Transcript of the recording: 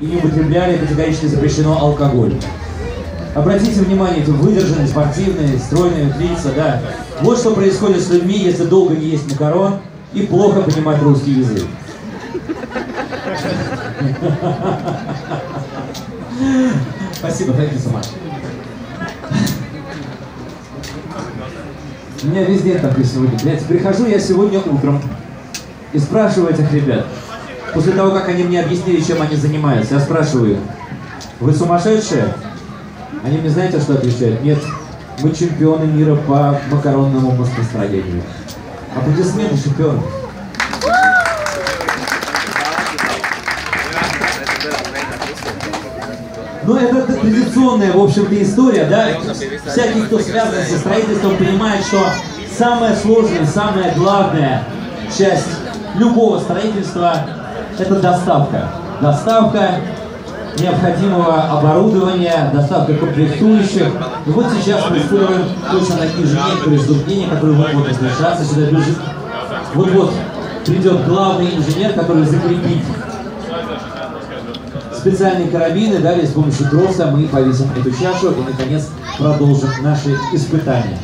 и не употребляли категорически запрещено алкоголь. Обратите внимание, это выдержанные, спортивные, стройные лица, да. Вот что происходит с людьми, если долго не есть макарон и плохо понимать русский язык. Спасибо, thank you so much. У меня весь день такой сегодня. Блядь, прихожу я сегодня утром и спрашиваю этих ребят, после того, как они мне объяснили, чем они занимаются, я спрашиваю вы сумасшедшие? Они мне знаете, что отвечают? Нет, мы чемпионы мира по макаронному мостостроению. Аплодисменты чемпионов. Ну, это традиционная, в общем-то, история, да? Всякий, кто связан со строительством, понимает, что самая сложная, самая главная часть любого строительства – это доставка. Доставка необходимого оборудования, доставка комплектующих. И вот сейчас мы строим точно такие же некоторые здания, которые вот-вот разрешатся, сюда бежит. Вот-вот придет главный инженер, который закрепит специальные карабины, далее с помощью троса мы повесим эту чашу и, наконец, продолжим наши испытания.